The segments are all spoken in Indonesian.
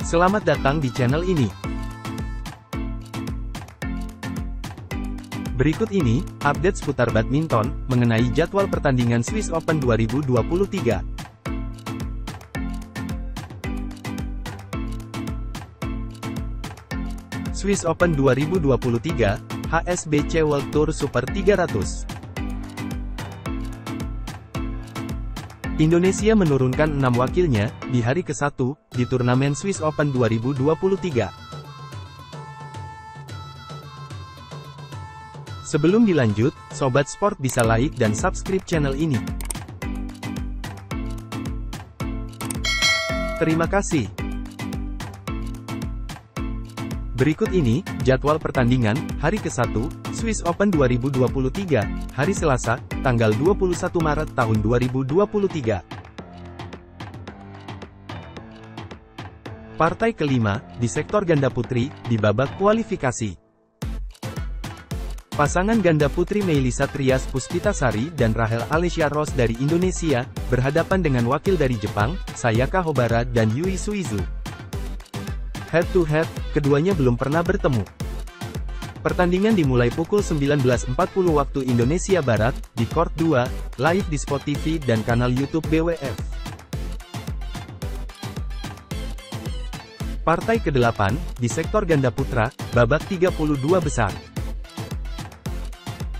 Selamat datang di channel ini. Berikut ini, update seputar badminton, mengenai jadwal pertandingan Swiss Open 2023. Swiss Open 2023, HSBC World Tour Super 300. Indonesia menurunkan enam wakilnya, di hari ke-1, di turnamen Swiss Open 2023. Sebelum dilanjut, Sobat Sport bisa like dan subscribe channel ini. Terima kasih. Berikut ini, jadwal pertandingan, hari ke-1, Swiss Open 2023, hari Selasa, tanggal 21 Maret tahun 2023. Partai kelima, di sektor ganda putri, di babak kualifikasi. Pasangan ganda putri Meilisa Trias Puspitasari dan Rahel Alessia Ross dari Indonesia, berhadapan dengan wakil dari Jepang, Sayaka Hobara dan Yui Suizu. Head to head, keduanya belum pernah bertemu. Pertandingan dimulai pukul 19.40 waktu Indonesia Barat, di Court 2, live di Spot TV dan kanal YouTube BWF. Partai ke-8, di sektor ganda putra, babak 32 besar.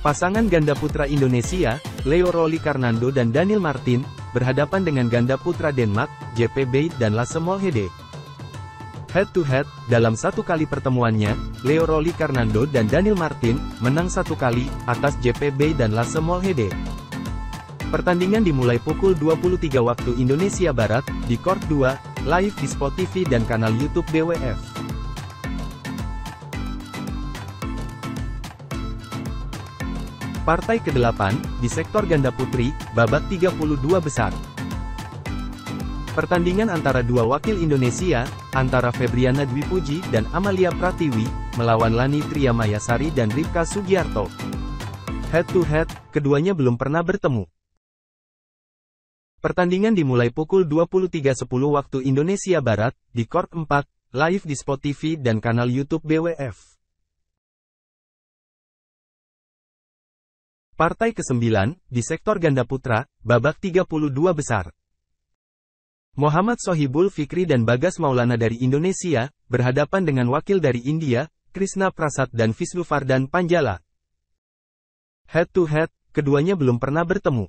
Pasangan ganda putra Indonesia, Leo Roli Karnando dan Daniel Martin, berhadapan dengan ganda putra Denmark, JP dan Lasse Molhede. Head to head, dalam satu kali pertemuannya, Leo Roli Karnando dan Daniel Martin, menang satu kali, atas JPB dan Lasse Molhede. Pertandingan dimulai pukul 23 waktu Indonesia Barat, di Court 2, live di Spot TV dan kanal YouTube BWF. Partai ke-8, di sektor ganda putri, babak 32 besar. Pertandingan antara dua wakil Indonesia, antara Febriana Dwi Puji dan Amalia Pratiwi, melawan Lani Triamayasari dan Ripka Sugiarto. Head to head, keduanya belum pernah bertemu. Pertandingan dimulai pukul 23.10 waktu Indonesia Barat, di Court 4, live di Spot TV dan kanal YouTube BWF. Partai ke-9, di sektor ganda putra, babak 32 besar. Muhammad Sohibul Fikri dan Bagas Maulana dari Indonesia, berhadapan dengan wakil dari India, Krishna Prasad dan Visnu Fardan Panjala. Head to head, keduanya belum pernah bertemu.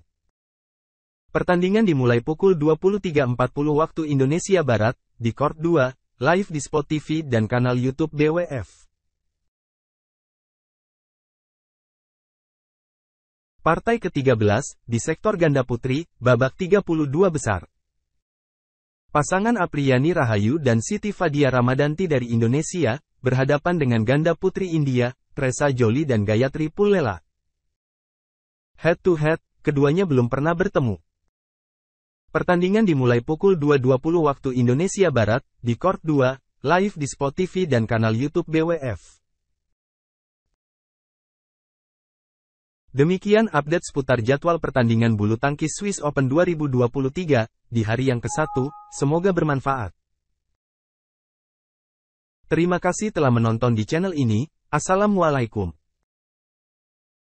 Pertandingan dimulai pukul 23.40 waktu Indonesia Barat, di Court 2, live di Spot TV dan kanal YouTube BWF. Partai ke-13, di sektor ganda putri, babak 32 besar. Pasangan Apriyani Rahayu dan Siti Fadia Ramadanti dari Indonesia, berhadapan dengan ganda putri India, Tresa Joli dan Gayatri Pullela. Head to head, keduanya belum pernah bertemu. Pertandingan dimulai pukul 2.20 waktu Indonesia Barat, di Court 2, live di Spot TV dan kanal YouTube BWF. Demikian update seputar jadwal pertandingan bulu tangkis Swiss Open 2023, di hari yang ke-1, semoga bermanfaat. Terima kasih telah menonton di channel ini, Assalamualaikum.